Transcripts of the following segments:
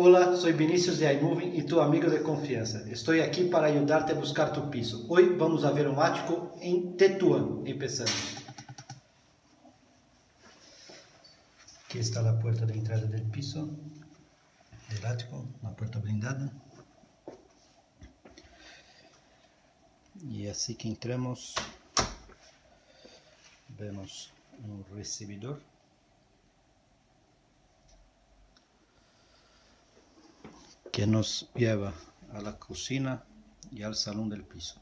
Hola, soy Vinicius de iMoving y tu amigo de confianza. Estoy aquí para ayudarte a buscar tu piso. Hoy vamos a ver un ático en Tetuán. Empezamos. Aquí está la puerta de entrada del piso, del ático, una puerta blindada. Y así que entremos, vemos un recibidor. Que nos lleva a la cocina y al salón del piso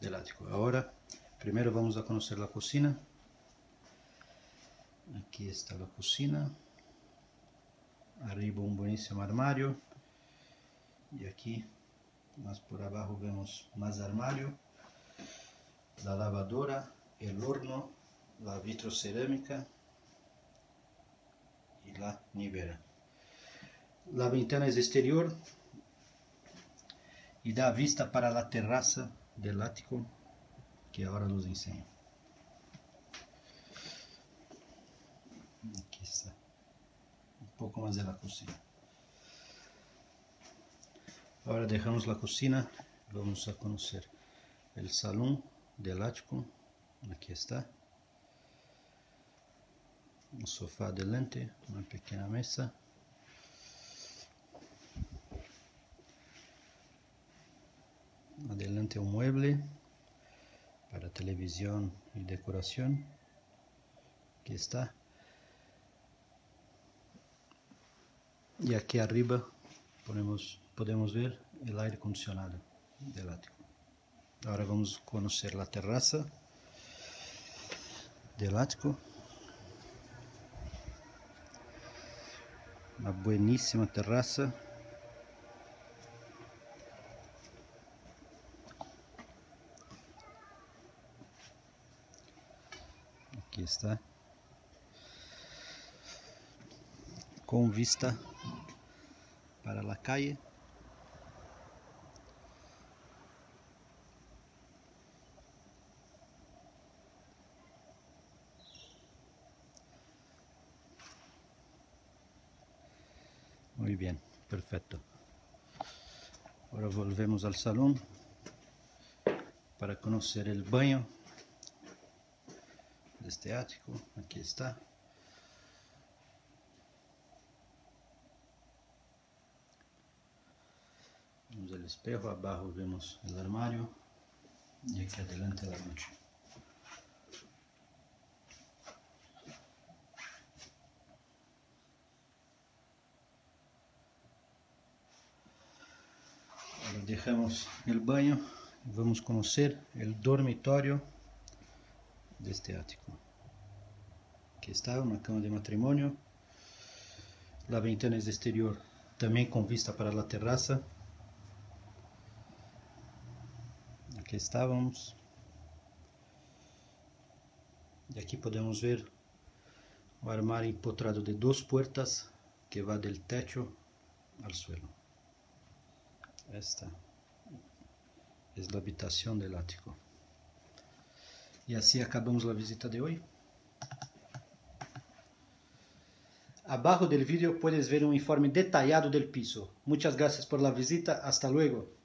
del ático. Ahora, primero vamos a conocer la cocina. Aquí está la cocina. Arriba un buenísimo armario. Y aquí, más por abajo, vemos más armario. La lavadora, el horno, la vitrocerámica y la nevera. La ventana es exterior y da vista para la terraza del ático que ahora los enseño. Aquí está. Un poco más de la cocina. Ahora dejamos la cocina. Vamos a conocer el salón del ático. Aquí está. Un sofá adelante, una pequeña mesa. Un mueble para televisión y decoración. Aquí está. Y aquí arriba podemos, podemos ver el aire acondicionado del ático ahora vamos a conocer la terraza del ático una buenísima terraza Aquí está. Con vista para la calle. Muy bien, perfecto. Ahora volvemos al salón para conocer el baño este ático, aquí está. Vemos el espejo, abajo vemos el armario y aquí adelante la noche. Ahora dejamos el baño vamos a conocer el dormitorio de este ático. Aquí está una cama de matrimonio. La ventana es exterior, también con vista para la terraza. Aquí estábamos. Y aquí podemos ver o armario empotrado de dos puertas que va del techo al suelo. Esta es la habitación del ático. Y así acabamos la visita de hoy. Abajo del vídeo puedes ver un informe detallado del piso. Muchas gracias por la visita. Hasta luego.